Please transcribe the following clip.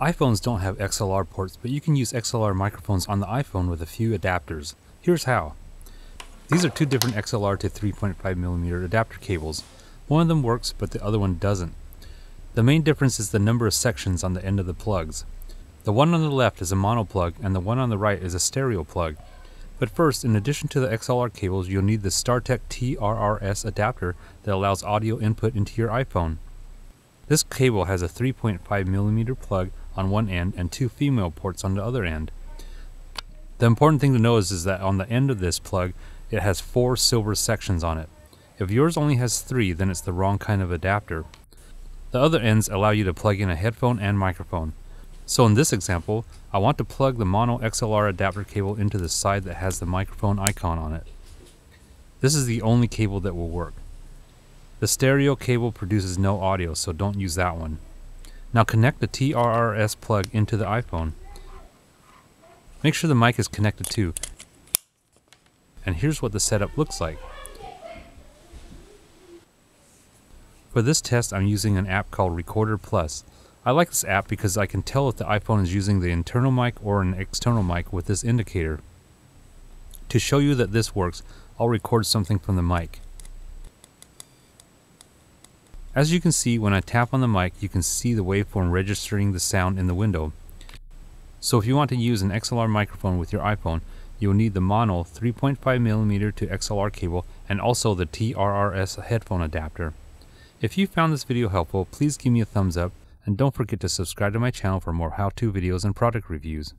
iPhones don't have XLR ports, but you can use XLR microphones on the iPhone with a few adapters. Here's how. These are two different XLR to 3.5mm adapter cables. One of them works, but the other one doesn't. The main difference is the number of sections on the end of the plugs. The one on the left is a mono plug, and the one on the right is a stereo plug. But first, in addition to the XLR cables, you'll need the StarTech TRRS adapter that allows audio input into your iPhone. This cable has a 3.5mm plug on one end and two female ports on the other end. The important thing to know is, is that on the end of this plug, it has four silver sections on it. If yours only has three, then it's the wrong kind of adapter. The other ends allow you to plug in a headphone and microphone. So in this example, I want to plug the mono XLR adapter cable into the side that has the microphone icon on it. This is the only cable that will work. The stereo cable produces no audio, so don't use that one. Now connect the TRRS plug into the iPhone. Make sure the mic is connected too. And here's what the setup looks like. For this test, I'm using an app called Recorder Plus. I like this app because I can tell if the iPhone is using the internal mic or an external mic with this indicator. To show you that this works, I'll record something from the mic. As you can see, when I tap on the mic, you can see the waveform registering the sound in the window. So if you want to use an XLR microphone with your iPhone, you'll need the mono 3.5mm to XLR cable and also the TRRS headphone adapter. If you found this video helpful, please give me a thumbs up and don't forget to subscribe to my channel for more how-to videos and product reviews.